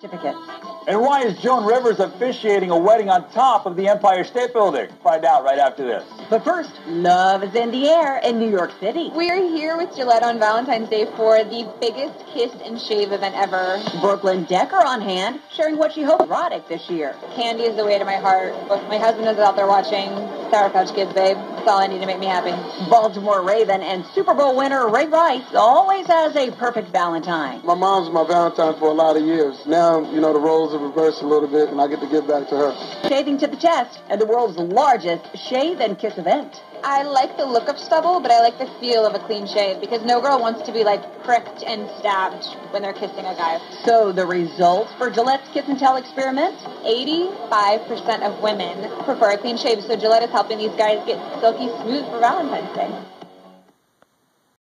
And why is Joan Rivers officiating a wedding on top of the Empire State Building? Find out right after this. But first, love is in the air in New York City. We are here with Gillette on Valentine's Day for the biggest kiss and shave event ever. Brooklyn Decker on hand, sharing what she hopes erotic this year. Candy is the way to my heart. If my husband is out there watching, Sour Patch Kids, babe. That's all I need to make me happy. Baltimore Raven and Super Bowl winner Ray Rice always has a perfect Valentine. My mom's my Valentine for a lot of years. Now, you know, the roles have reversed a little bit, and I get to give back to her. Shaving to the chest and the world's largest shave and kiss event. I like the look of stubble, but I like the feel of a clean shave because no girl wants to be like pricked and stabbed when they're kissing a guy. So the results for Gillette's Kiss and Tell experiment? 85% of women prefer a clean shave, so Gillette is helping these guys get silky smooth for Valentine's Day.